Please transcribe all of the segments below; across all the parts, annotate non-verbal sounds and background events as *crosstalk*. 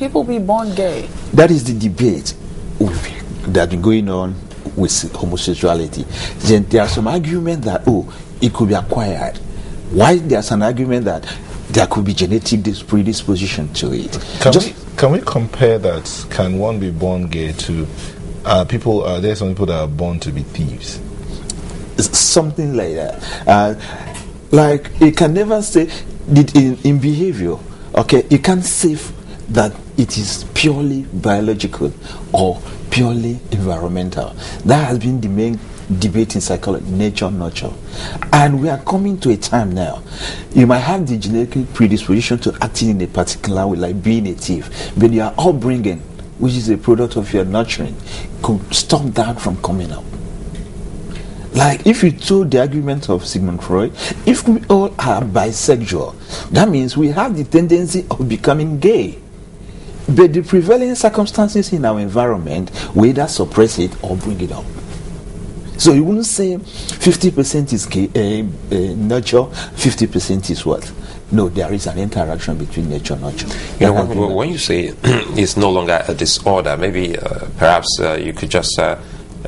people be born gay? That is the debate that has been going on with homosexuality. Then there are some argument that oh, it could be acquired. Why there's an argument that there could be genetic predisposition to it. Can, Just, we, can we compare that? Can one be born gay to uh, people? Uh, there are some people that are born to be thieves. Something like that. Uh, like you can never say in, in behavior. Okay, you can't say that it is purely biological or purely environmental. That has been the main debate in psychology, nature, nurture. And we are coming to a time now. You might have the genetic predisposition to acting in a particular way, like being a thief, but your upbringing, which is a product of your nurturing, could stop that from coming out. Like if you told the argument of Sigmund Freud, if we all are bisexual, that means we have the tendency of becoming gay. But the prevailing circumstances in our environment will either suppress it or bring it up. So you wouldn't say 50% is uh, uh, nurture, 50% is what? No, there is an interaction between nature and nurture. Yeah, when, when, you say *clears throat* it's no longer a disorder, maybe uh, perhaps uh, you could just uh,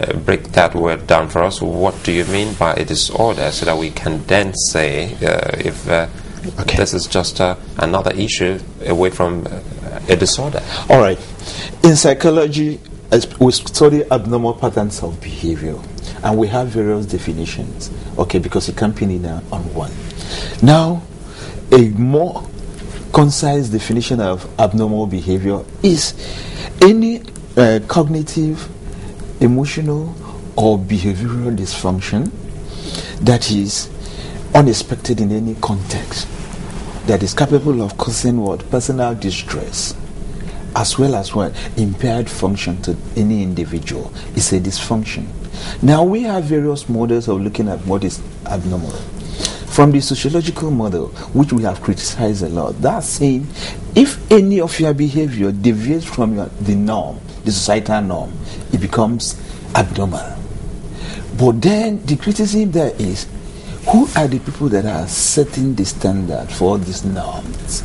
uh, break that word down for us. What do you mean by a disorder so that we can then say if okay. this is just another issue away from a disorder? All right. In psychology, we study abnormal patterns of behavior and we have various definitions okay because it can't pin in on one now a more concise definition of abnormal behavior is any uh, cognitive emotional or behavioral dysfunction that is unexpected in any context that is capable of causing what personal distress as well as what impaired function to any individual is a dysfunction now we have various models of looking at what is abnormal. From the sociological model, which we have criticized a lot, that's saying if any of your behavior deviates from your, the norm, the societal norm, it becomes abnormal. But then the criticism there is who are the people that are setting the standard for these norms?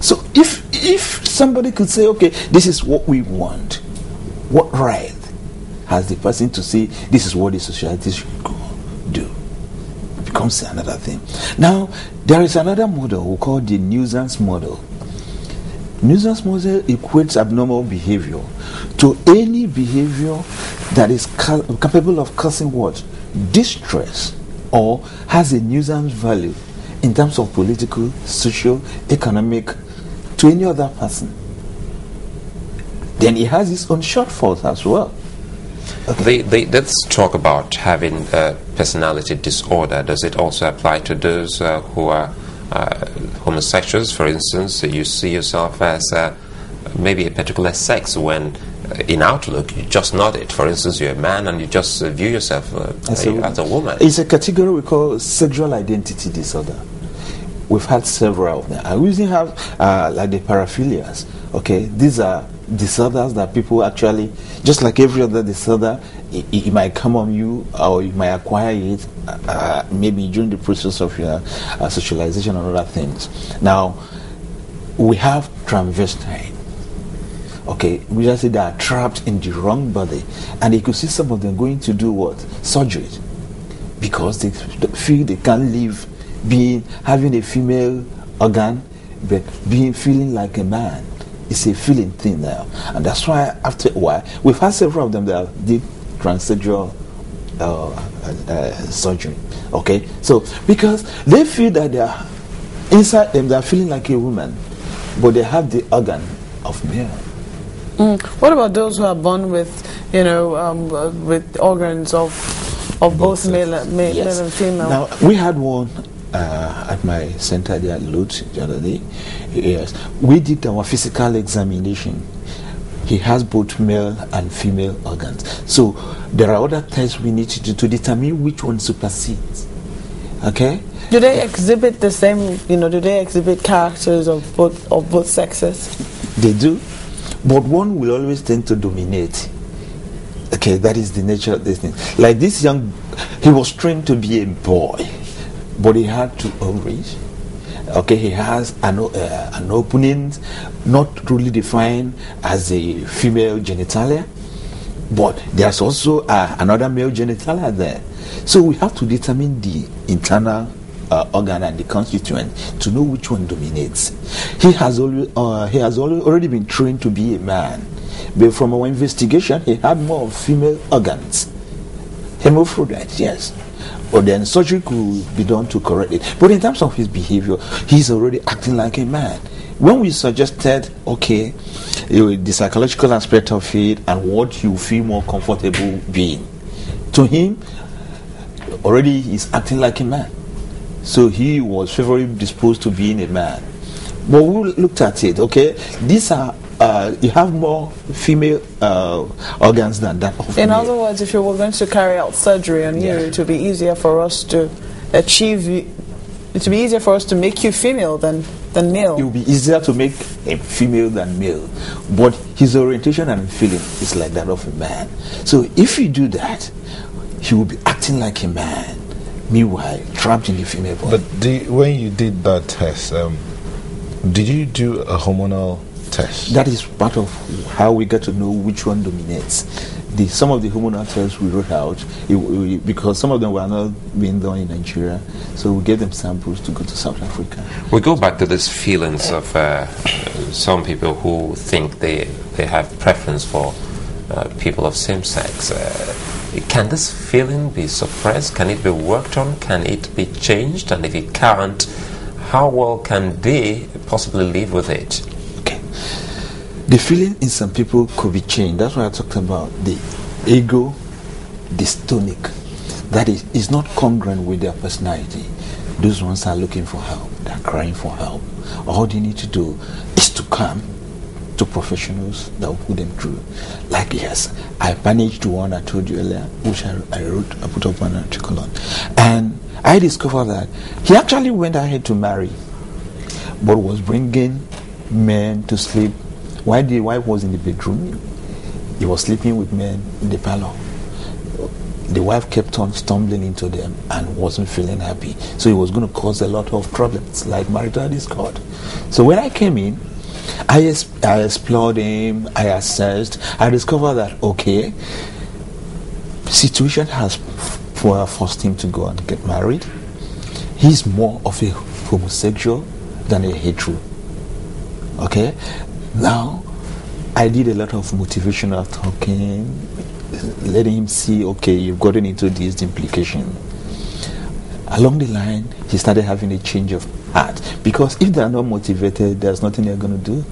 So if if somebody could say, okay, this is what we want, what right has the person to say this is what the society should do. It becomes another thing. Now, there is another model we call the nuisance model. Nuisance model equates abnormal behavior to any behavior that is ca- capable of causing what? Distress or has a nuisance value in terms of political, social, economic to any other person. Then it has its own shortfalls as well. Let's talk about having a personality disorder. Does it also apply to those uh, who are uh, homosexuals, for instance? You see yourself as uh, maybe a particular sex when in outlook you're just not it. For instance, you're a man and you just view yourself uh, as, a, as a woman. It's a category we call sexual identity disorder. We've had several of them. And we even have uh, like the paraphilias. Okay, these are disorders that people actually, just like every other disorder, it, it might come on you or you might acquire it uh, maybe during the process of your uh, socialization and other things. Now, we have transvestite. Okay, we just say they are trapped in the wrong body, and you could see some of them going to do what surgery because they feel they can't live being having a female organ, but being feeling like a man it's a feeling thing now. And that's why after a while, we've had several of them that did transsexual uh, uh, surgery. Okay? So, because they feel that they are inside them, they are feeling like a woman, but they have the organ of male. Mm. What about those who are born with, you know, um, uh, with organs of of both, both male, male, yes. male and female? Now, we had one uh, at my center there at LUTH the other day. Yes, we did our physical examination. He has both male and female organs. So there are other tests we need to do to determine which one supersedes. Okay? Do they exhibit the same, you know, do they exhibit characters of both of both sexes? They do. But one will always tend to dominate. Okay, that is the nature of this thing. Like this young he was trained to be a boy but he had two ovaries. Okay, he has an, uh, an opening, not truly defined as a female genitalia, but there's also uh, another male genitalia there. So we have to determine the internal uh, organ and the constituent to know which one dominates. He has already, uh, he has already been trained to be a man, but from our investigation, he had more female organs, hermaphrodites, yes. But then surgery could be done to correct it. But in terms of his behavior, he's already acting like a man. When we suggested, okay, the psychological aspect of it and what you feel more comfortable being, to him, already he's acting like a man. So he was favorably disposed to being a man. But we looked at it, okay? These are, uh, you have more female uh, organs than that of In male. other words, if you were going to carry out surgery on you, it would be easier for us to achieve, it would be easier for us to make you female than, than male. it would be easier to make a female than male. But his orientation and feeling is like that of a man. So if you do that, he will be acting like a man. Meanwhile, trapped in the female body. But the, when you did that test, um, did you do a hormonal test? that is part of how we get to know which one dominates. The, some of the hormonal tests we wrote out it, we- because some of them were not being done in Nigeria, so we gave them samples to go to South Africa. We go back to these feelings of uh, some people who think they, they have preference for uh, people of same sex. Uh, can this feeling be suppressed? Can it be worked on? Can it be changed? And if it can't, how well can they possibly live with it? Okay. The feeling in some people could be changed. That's why I talked about the ego dystonic. That is, is not congruent with their personality. Those ones are looking for help. They're crying for help. All they need to do is to come to professionals that will put them through. Like yes, I managed one I told you earlier, which I, I wrote, I put up an article on, and I discovered that he actually went ahead to marry, but was bringing men to sleep while the wife was in the bedroom. He was sleeping with men in the parlor. The wife kept on stumbling into them and wasn't feeling happy. So it was going to cause a lot of problems, like marital discord. So when I came in, I, I explored him, I assessed, I discovered that, okay, situation has forced him to go and get married. He's more of a homosexual than a hetero. Okay? Now, I did a lot of motivational talking, letting him see, okay, you've gotten into this implication. Along the line, he started having a change of because if they are not motivated, there's nothing they're going to do.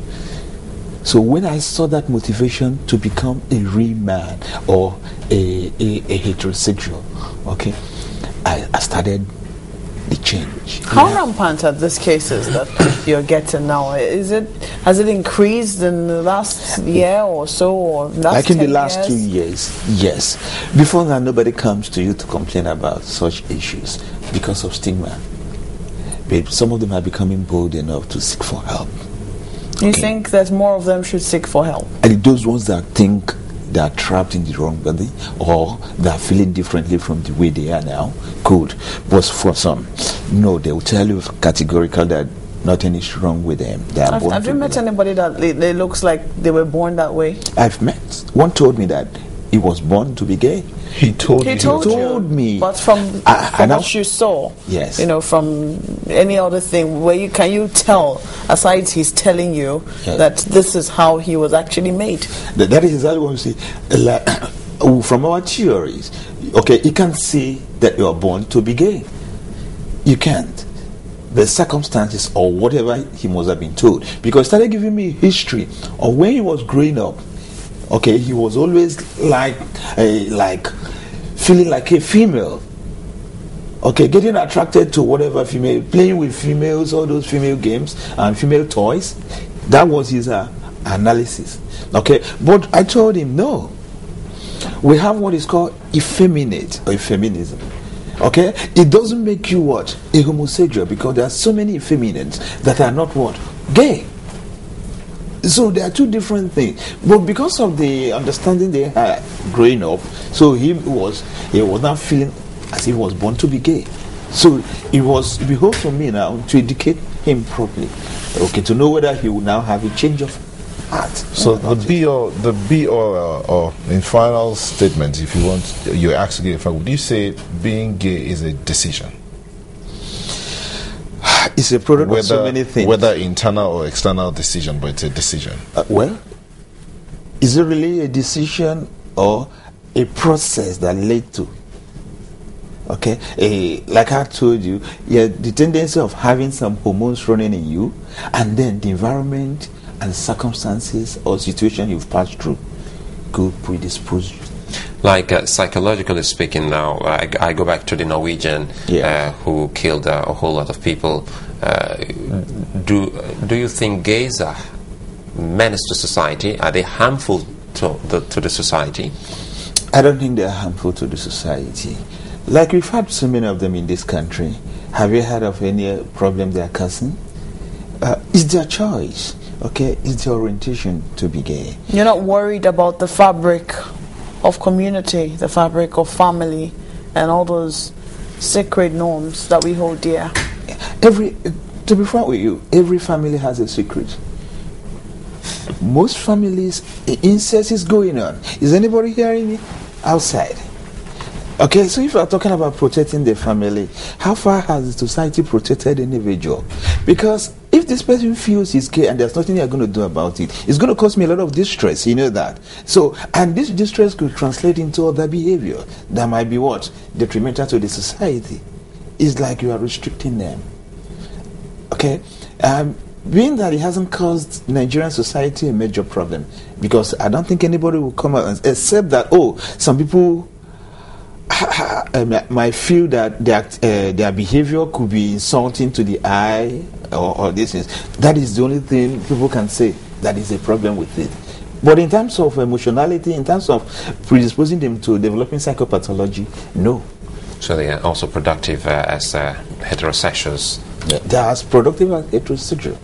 So when I saw that motivation to become a real man or a, a, a heterosexual, okay, I, I started the change. How rampant are these cases that you're getting now? Is it has it increased in the last year or so, or last like in the 10 last two years? years, yes. Before that, nobody comes to you to complain about such issues because of stigma. But some of them are becoming bold enough to seek for help. You Okay. think that more of them should seek for help? And those ones that think they are trapped in the wrong body or they are feeling differently from the way they are now, good. But for some, no, they will tell you categorically that nothing is wrong with them. They are Have, born have you met anybody that it looks like they were born that way? I've met. One told me that he was born to be gay. He told He you. told, told you, me. but from I- from I what know- you saw, Yes. you know, from any other thing, where you can you tell, aside he's telling you Yes. that this is how he was actually made. That, that is exactly what we see. Like, *coughs* oh, from our theories, okay, you can't say that you are born to be gay. You can't. The circumstances or whatever he must have been told. Because he started giving me history of when he was growing up. Okay, he was always like, a, like feeling like a female. Okay, getting attracted to whatever female, playing with females, all those female games and female toys. That was his uh, analysis. Okay, but I told him no. We have what is called effeminate or feminism. Okay, it doesn't make you what a homosexual because there are so many effeminates that are not what gay. So there are two different things. But because of the understanding they had growing up, so he was he was not feeling as if he was born to be gay. So it was behoves for me now to educate him properly. Okay, to know whether he will now have a change of heart. So the be or the be or uh, or in final statement, if you want, you're asking if would you say being gay is a decision? It's a product whether, of so many things. Whether internal or external decision, but it's a decision. Uh, well, is it really a decision or a process that led to? Okay, a, like I told you, yeah, the tendency of having some hormones running in you, and then the environment and circumstances or situation you've passed through could predispose you. Like uh, psychologically speaking, now I, I, go back to the Norwegian yeah. uh, who killed uh, a whole lot of people. Uh, do do you think gays are menace to society? Are they harmful to the, to the society? I don't think they are harmful to the society. Like we've had so many of them in this country. Have you heard of any problem they are causing? Uh, it's their choice, okay? It's their orientation to be gay. You're not worried about the fabric of community, the fabric of family, and all those sacred norms that we hold dear. Every, to be frank with you, every family has a secret. Most families, incest is going on. Is anybody hearing me? Outside. Okay, so if you are talking about protecting the family, how far has the society protected the individual? Because if this person feels he's gay and there's nothing you're going to do about it, it's going to cause me a lot of distress, you know that. So, and this distress could translate into other behavior that might be what? Detrimental to the society. It's like you are restricting them. Okay? Um, being that it hasn't caused Nigerian society a major problem, because I don't think anybody will come out and, except that, oh, some people *laughs* um, might feel that their, uh, their behavior could be insulting to the eye or, or this is that is the only thing people can say that is a problem with it. But in terms of emotionality, in terms of predisposing them to developing psychopathology, no. So they are also productive uh, as uh, heterosexuals. Yeah, they are as productive as heterosexual.